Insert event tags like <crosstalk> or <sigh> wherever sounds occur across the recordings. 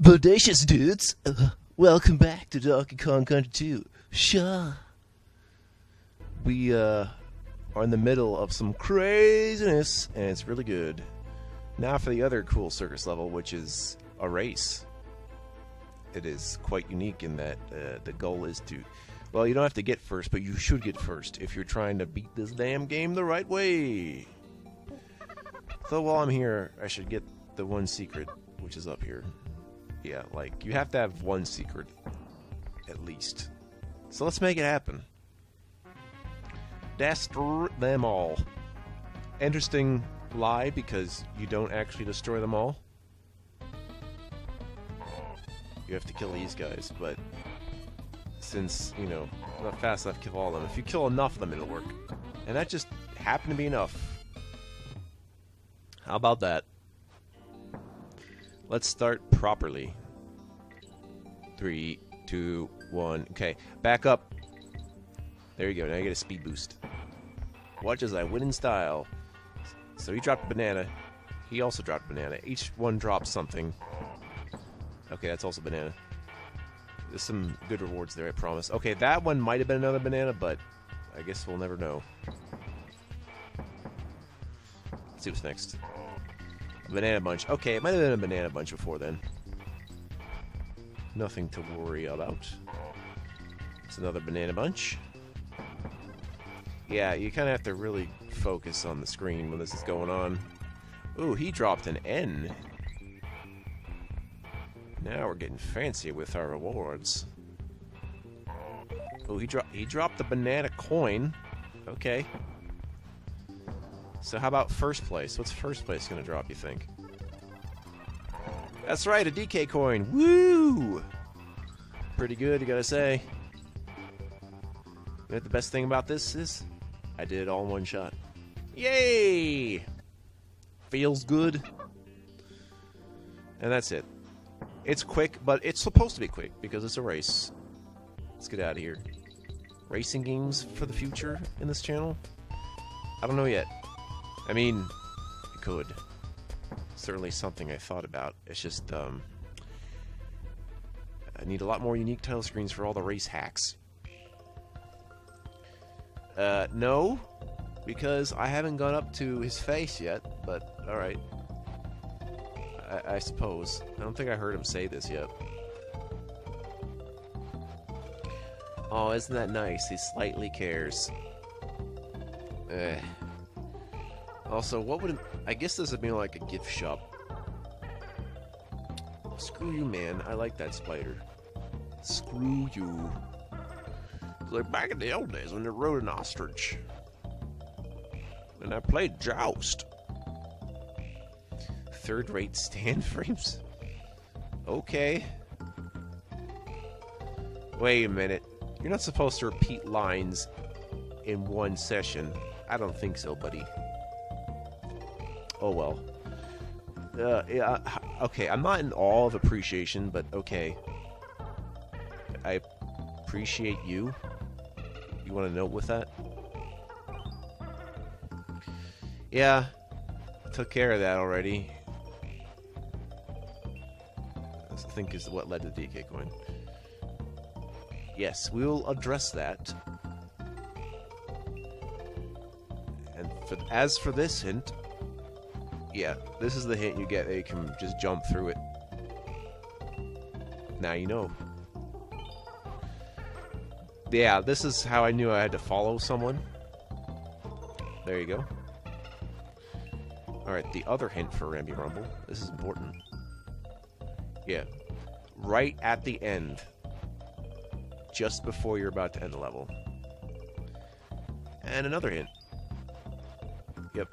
Bodacious dudes, uh, welcome back to Donkey Kong Country 2. Sure. We uh, are in the middle of some craziness, and it's really good. Now for the other cool circus level, which is a race. It is quite unique in that uh, the goal is to, well, you don't have to get first, but you should get first if you're trying to beat this damn game the right way. So while I'm here, I should get the one secret, which is up here. Yeah, like, you have to have one secret, at least. So let's make it happen. Destroy them all. Interesting lie because you don't actually destroy them all. You have to kill these guys, but since, you know, not fast enough to kill all of them, if you kill enough of them, it'll work. And that just happened to be enough. How about that? Let's start properly. Three, two, one. Okay, back up. There you go. Now you get a speed boost. Watch as I win in style. So he dropped a banana. He also dropped a banana. Each one drops something. Okay, that's also banana. There's some good rewards there, I promise. Okay, that one might have been another banana, but I guess we'll never know. Let's see what's next. Banana bunch. Okay, it might have been a banana bunch before then. Nothing to worry about. It's another banana bunch. Yeah, you kind of have to really focus on the screen when this is going on. Ooh, he dropped an N. Now we're getting fancy with our rewards. Oh, he dropped he dropped the banana coin. Okay. So how about first place? What's first place gonna drop, you think? That's right, a DK coin. Woo! Pretty good, you gotta say. You know the best thing about this is? I did it all in one shot. Yay! Feels good. And that's it. It's quick, but it's supposed to be quick because it's a race. Let's get out of here. Racing games for the future in this channel? I don't know yet. I mean, it could. Certainly something I thought about. It's just, um, I need a lot more unique title screens for all the race hacks. Uh, no, because I haven't gone up to his face yet, but alright. I, I suppose. I don't think I heard him say this yet. Oh, isn't that nice? He slightly cares. Eh. Also, what would... I guess this would be like a gift shop. Screw you, man. I like that spider. Screw you. It's like back in the old days when they rode an ostrich. And I played Joust. Third-rate <laughs> stand frames? Okay. Wait a minute. You're not supposed to repeat lines in one session. I don't think so, buddy. Oh well. Uh, yeah, okay, I'm not in awe of appreciation, but okay. I appreciate you. You want to note with that? Yeah, took care of that already. I think is what led to DK coin. Yes, we will address that. And for, as for this hint, yeah, this is the hint you get that you can just jump through it. Now you know. Yeah, this is how I knew I had to follow someone. There you go. Alright, the other hint for Rambi Rumble. This is important. Yeah. Right at the end. Just before you're about to end the level. And another hint. Yep.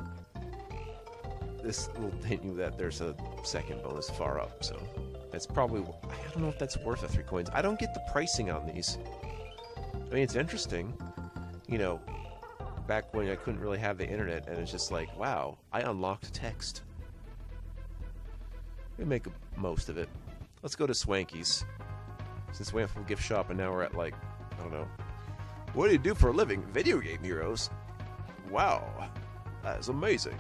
This will hint you that there's a second bonus far up, so that's probably... I don't know if that's worth the three coins. I don't get the pricing on these. I mean, it's interesting. You know, back when I couldn't really have the internet, and it's just like, wow, I unlocked text. We make most of it. Let's go to Swanky's. Since we have a gift shop, and now we're at like, I don't know. What do you do for a living? Video game heroes. Wow, that is amazing.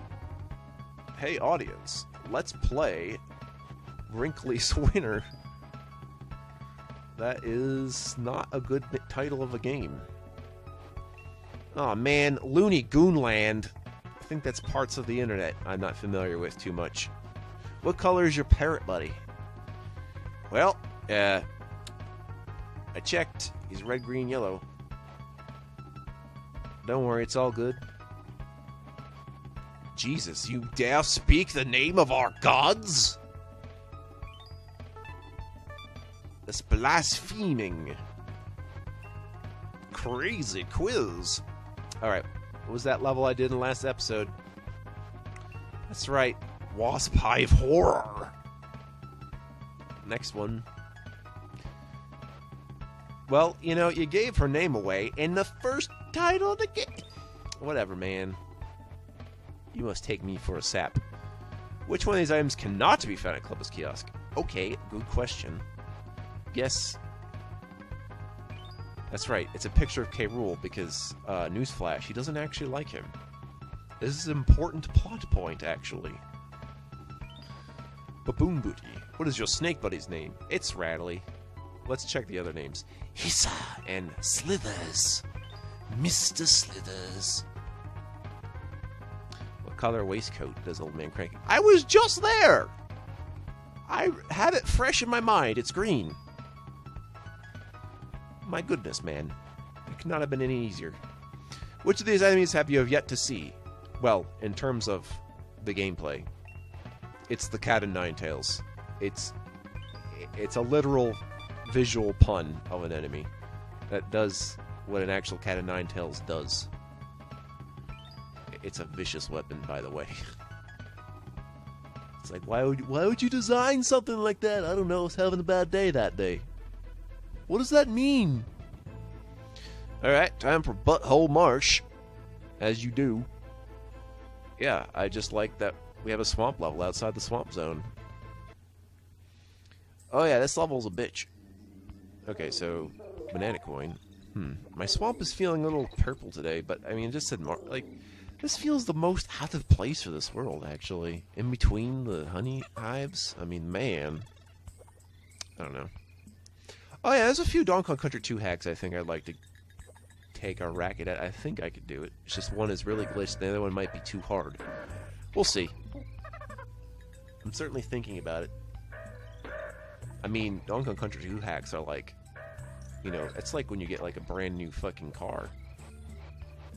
Hey, audience, let's play Wrinkly Swinner. <laughs> That is not a good title of a game. Oh man, Looney Goonland. I think that's parts of the internet I'm not familiar with too much. What color is your parrot, buddy? Well, uh, I checked. He's red, green, yellow. Don't worry, it's all good. Jesus, you dare speak the name of our gods? That's blaspheming. Crazy quiz. Alright, what was that level I did in the last episode? That's right, Wasp Hive Horror. Next one. Well, you know, you gave her name away in the first title of the game. Whatever, man. You must take me for a sap. Which one of these items cannot be found at Klubba's kiosk? Okay, good question. Yes. That's right, it's a picture of K. Rool because, uh, newsflash, he doesn't actually like him. This is an important plot point, actually. Baboon Booty. What is your snake buddy's name? It's Rattly. Let's check the other names. Hissa and Slithers. Mr. Slithers. Color waistcoat does Old Man Cranky? I was just there! I have it fresh in my mind. It's green. My goodness, man. It could not have been any easier. Which of these enemies have you have yet to see? Well, in terms of the gameplay, it's the cat and nine tails. It's it's a literal visual pun of an enemy that does what an actual cat and nine tails does. It's a vicious weapon, by the way. It's like why would why would you design something like that? I don't know. I was having a bad day that day. What does that mean? All right, time for Butthole Marsh, as you do. Yeah, I just like that we have a swamp level outside the swamp zone. Oh yeah, this level's a bitch. Okay, so banana coin. Hmm. My swamp is feeling a little purple today, but I mean, just said more like this feels the most out of place for this world, actually. In between the honey hives. I mean, man. I don't know. Oh yeah, there's a few Donkey Kong Country 2 hacks I think I'd like to take a racket at. I think I could do it. It's just one is really glitched, the other one might be too hard. We'll see. I'm certainly thinking about it. I mean, Donkey Kong Country 2 hacks are like, you know, it's like when you get like a brand new fucking car.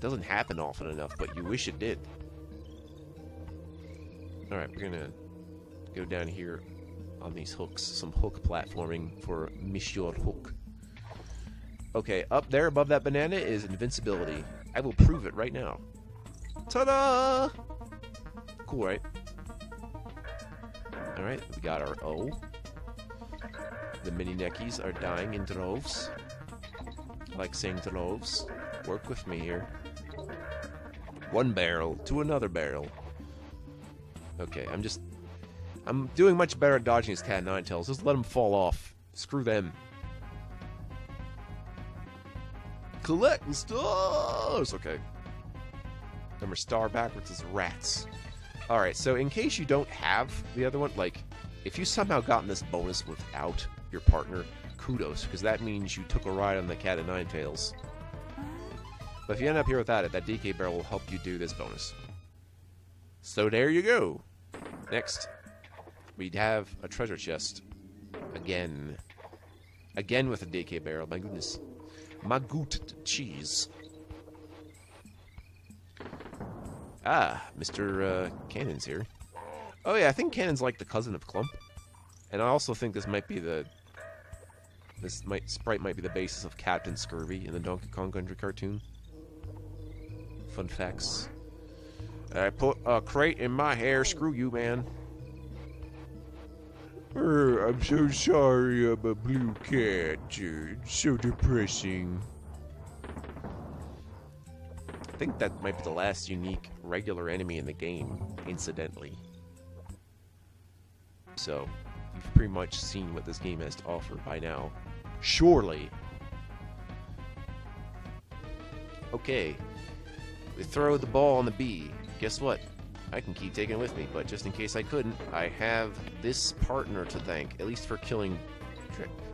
Doesn't happen often enough, but you wish it did. Alright, we're gonna go down here on these hooks. Some hook platforming for Monsieur Hook. Okay, up there above that banana is invincibility. I will prove it right now. Ta-da! Cool, right? Alright, we got our O. The mini neckies are dying in droves. I like saying droves. Work with me here. One barrel to another barrel. Okay, I'm just... I'm doing much better at dodging his cat nine tails. Just let him fall off. Screw them. Collect stars! Okay. Remember, star backwards is rats. Alright, so in case you don't have the other one, like, if you somehow gotten this bonus without your partner, kudos, because that means you took a ride on the cat of nine tails. But if you end up here without it, that DK barrel will help you do this bonus. So there you go. Next, we have a treasure chest. Again. Again with a DK barrel. My goodness. My good cheese. Ah, Mr. Uh, Kannon's here. Oh yeah, I think Kannon's like the cousin of Klump. And I also think this might be the... This might sprite might be the basis of Kaptain Skurvy in the Donkey Kong Country cartoon fun facts. I put a crate in my hair. Screw you, man. Er, I'm so sorry I'm a blue cat. It's so depressing. I think that might be the last unique regular enemy in the game, incidentally. So, you've pretty much seen what this game has to offer by now. Surely. Okay, throw the ball on the B. Guess what? I can keep taking it with me, but just in case I couldn't, I have this partner to thank, at least for killing...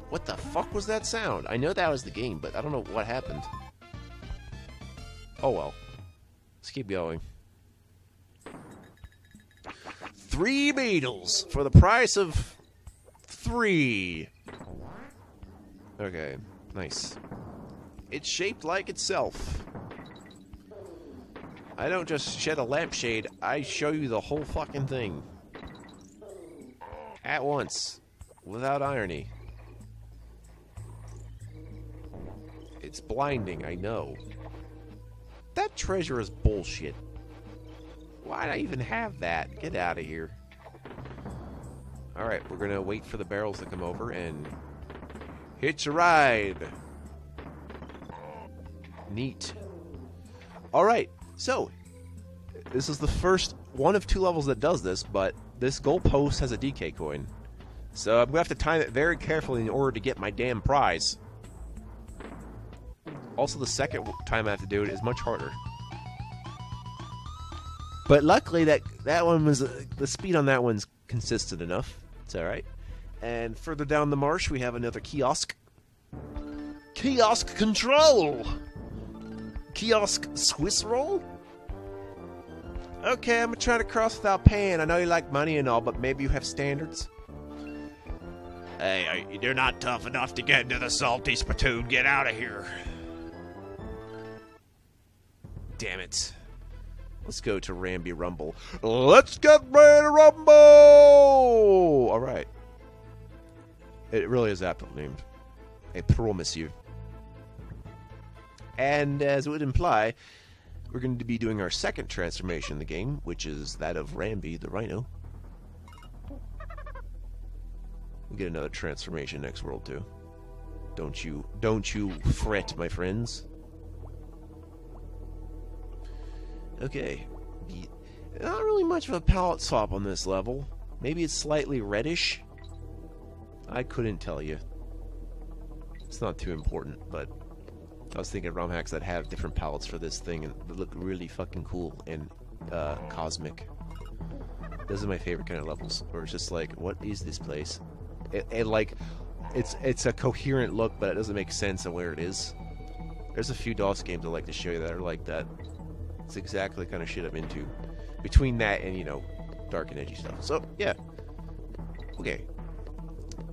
What the fuck was that sound? I know that was the game, but I don't know what happened. Oh well. Let's keep going. Three beetles for the price of three. Okay, nice. It's shaped like itself. I don't just shed a lampshade, I show you the whole fucking thing. At once. Without irony. It's blinding, I know. That treasure is bullshit. Why'd I even have that? Get out of here. Alright, we're gonna wait for the barrels to come over and hitch a ride. Neat. Alright, so this is the first one of two levels that does this, but this goalpost has a DK coin. So I'm gonna have to time it very carefully in order to get my damn prize. Also, the second time I have to do it is much harder. But luckily, that that one was uh, the speed on that one's consistent enough. It's all right. And further down the marsh, we have another kiosk. Kiosk control. Kiosk Swiss roll. Okay, I'm gonna try to cross without paying. I know you like money and all, but maybe you have standards. Hey, you're not tough enough to get into the salty spittoon. Get out of here. Damn it. Let's go to Rambi Rumble. Let's get ready to rumble! Alright. It really is aptly named. I promise you. And as it would imply, we're going to be doing our second transformation in the game, which is that of Rambi the Rhino. We get another transformation next world too. Don't you don't you fret, my friends. Okay. Not really much of a palette swap on this level. Maybe it's slightly reddish. I couldn't tell you. It's not too important, but I was thinking of ROM hacks that have different palettes for this thing and look really fucking cool and uh, cosmic. Those are my favorite kind of levels, where it's just like, what is this place? And like, it's it's a coherent look, but it doesn't make sense of where it is. There's a few DOS games I like to show you that are like that. It's exactly the kind of shit I'm into. Between that and, you know, dark and edgy stuff. So, yeah. Okay.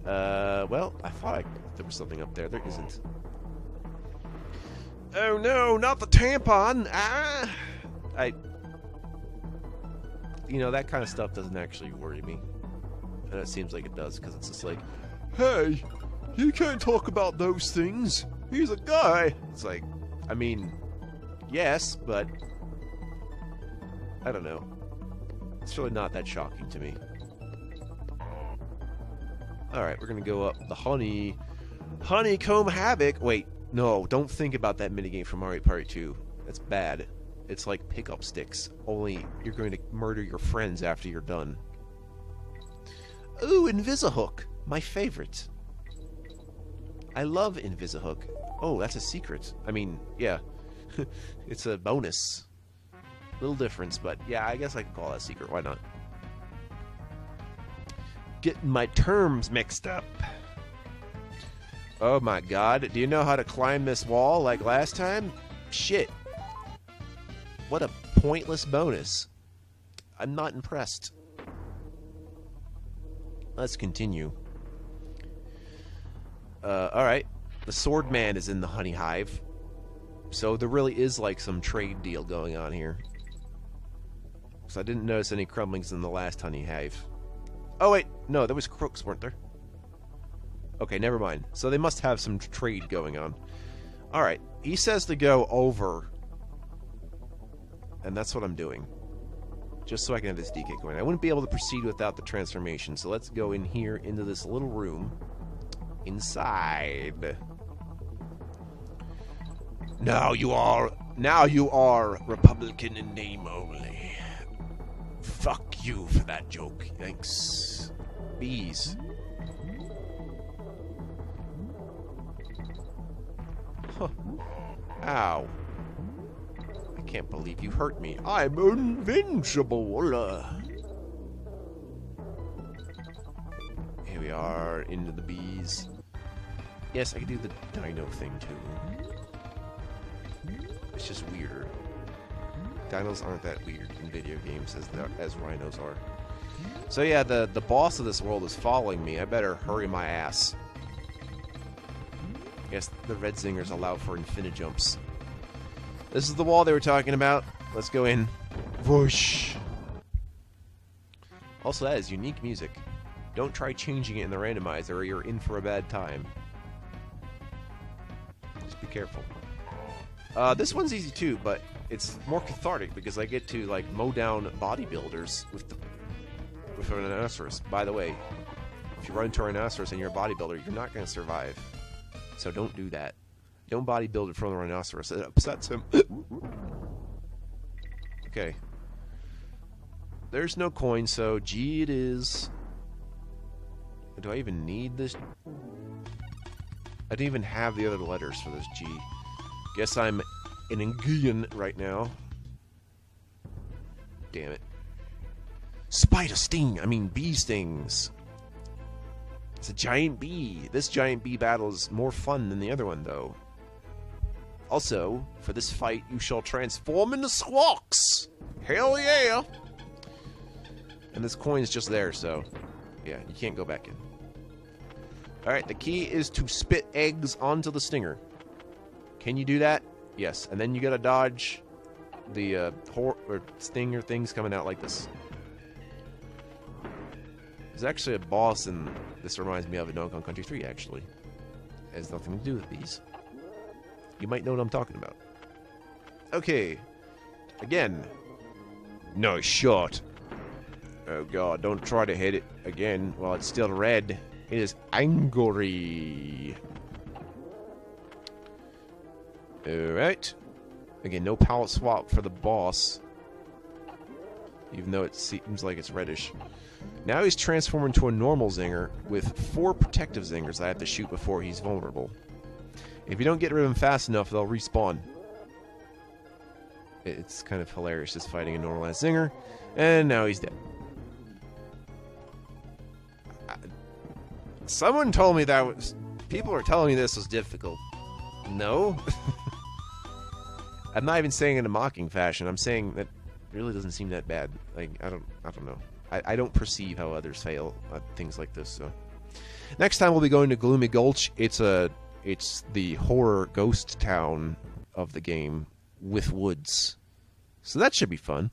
Uh, well, I thought I, there was something up there. There isn't. Oh no, not the tampon! Ah! I... You know, that kind of stuff doesn't actually worry me. And it seems like it does, because it's just like, Hey, you can't talk about those things. He's a guy. It's like, I mean, yes, but I don't know. It's really not that shocking to me. Alright, we're gonna go up the honey... Honeycomb Havoc! Wait, no, don't think about that minigame from Mario Party 2. That's bad. It's like pickup sticks, only you're going to murder your friends after you're done. Ooh, Invisihook! My favorite. I love Invisihook. Oh, that's a secret. I mean, yeah. <laughs> it's a bonus. Little difference, but yeah, I guess I can call that secret. Why not? Getting my terms mixed up. Oh my god, do you know how to climb this wall like last time? Shit. What a pointless bonus. I'm not impressed. Let's continue. Uh, alright. The sword man is in the honey hive. So there really is like some trade deal going on here. Because I didn't notice any crumblings in the last honey hive. Oh wait, no, there was crooks, weren't there? Okay, never mind. So they must have some trade going on. Alright, he says to go over. And that's what I'm doing. Just so I can have this DK going. I wouldn't be able to proceed without the transformation, so let's go in here into this little room. Inside. Now you are... Now you are Republican in name only. Fuck you for that joke. Thanks. Bees. Ow. I can't believe you hurt me. I'm invincible. Here we are, into the bees. Yes, I can do the dino thing too. It's just weirder. Dinos aren't that weird in video games as as rhinos are. So yeah, the the boss of this world is following me. I better hurry my ass. The red zingers allow for infinite jumps. This is the wall they were talking about. Let's go in. Whoosh. Also, that is unique music. Don't try changing it in the randomizer or you're in for a bad time. Just be careful. Uh, this one's easy too, but it's more cathartic because I get to like mow down bodybuilders with the with a rhinoceros. By the way, if you run into a rhinoceros and you're a bodybuilder, you're not going to survive. So don't do that. Don't bodybuild in front of the rhinoceros. Uh, it upsets him. <coughs> okay. There's no coin, so G it is. Do I even need this? I didn't even have the other letters for this G. Guess I'm an Inguian right now. Damn it. Spider sting! I mean bee stings. It's a giant bee. This giant bee battle is more fun than the other one, though. Also, for this fight, you shall transform into squawks! Hell yeah! And this coin is just there, so yeah, you can't go back in. Alright, the key is to spit eggs onto the stinger. Can you do that? Yes, and then you gotta dodge the uh, or stinger things coming out like this. There's actually a boss, and this reminds me of a Donkey Kong Country 3, actually. It has nothing to do with these. You might know what I'm talking about. Okay. Again. No shot. Oh god, don't try to hit it again while it's still red. It is angry. Alright. Again, no palette swap for the boss. Even though it seems like it's reddish. Now he's transformed into a normal Zinger with four protective Zingers I have to shoot before he's vulnerable. If you don't get rid of them fast enough, they'll respawn. It's kind of hilarious just fighting a normal ass Zinger. And now he's dead. Someone told me that was. People are telling me this was difficult. No. <laughs> I'm not even saying in a mocking fashion. I'm saying that really doesn't seem that bad. Like I don't. I don't know. I, I don't perceive how others fail at things like this. So next time we'll be going to Gloomy Gulch. It's a it's the horror ghost town of the game with woods. So that should be fun.